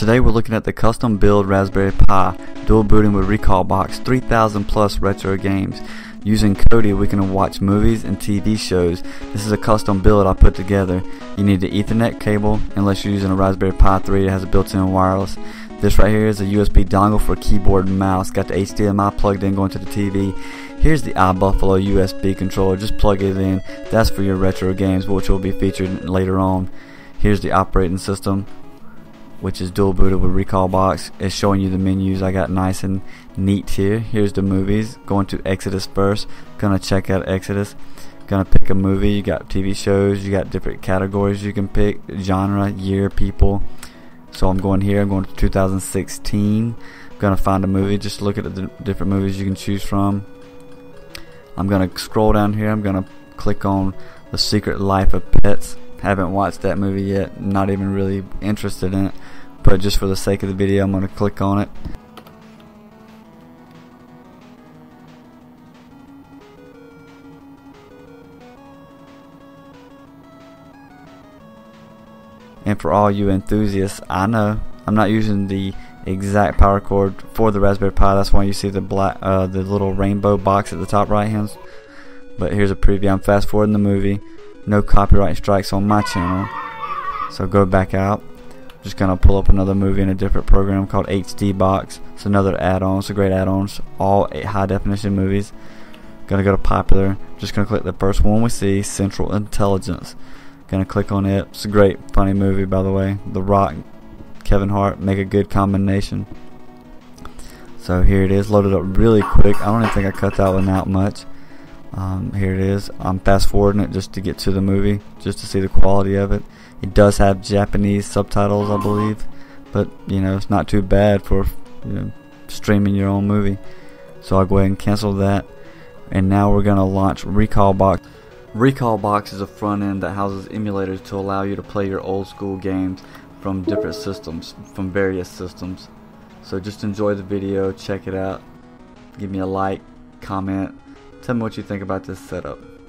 Today we're looking at the custom build Raspberry Pi, dual booting with Recalbox, 3000 plus retro games. Using Kodi we can watch movies and TV shows. This is a custom build I put together. You need the ethernet cable unless you're using a Raspberry Pi 3 that has a built-in wireless. This right here is a USB dongle for keyboard and mouse. Got the HDMI plugged in going to the TV. Here's the iBuffalo USB controller. Just plug it in. That's for your retro games which will be featured later on. Here's the operating system which is dual booted with Recalbox It's showing you the menus I got nice and neat here. Here's the movies. Going to Exodus first. Gonna check out Exodus. Gonna pick a movie. You got TV shows. You got different categories you can pick. Genre, year, people. So I'm going here. I'm going to 2016. Gonna find a movie. Just look at the different movies you can choose from. I'm gonna scroll down here. I'm gonna click on The Secret Life of Pets. Haven't watched that movie yet. Not even really interested in it. But just for the sake of the video, I'm going to click on it. And for all you enthusiasts, I know I'm not using the exact power cord for the Raspberry Pi. That's why you see the black, uh, the little rainbow box at the top right hand. But here's a preview. I'm fast forwarding the movie no copyright strikes on my channel. So go back out. Just gonna pull up another movie in a different program called HD Box. It's another add-on. It's a great add-on. it's all high definition movies. Gonna go to popular. Just gonna click the first one we see, Central Intelligence. Gonna click on it. It's a great, funny movie, by the way. The Rock, Kevin Hart make a good combination. So here it is, loaded up really quick. I don't even think I cut that one out much. Um, here it is. I'm fast forwarding it just to get to the movie, just to see the quality of it. It does have Japanese subtitles, I believe, but you know it's not too bad for you know, streaming your own movie. So I'll go ahead and cancel that. And now we're gonna launch Recalbox. Recall Box is a front end that houses emulators to allow you to play your old school games from different systems, from various systems. So just enjoy the video, check it out, give me a like, comment Tell me what you think about this setup.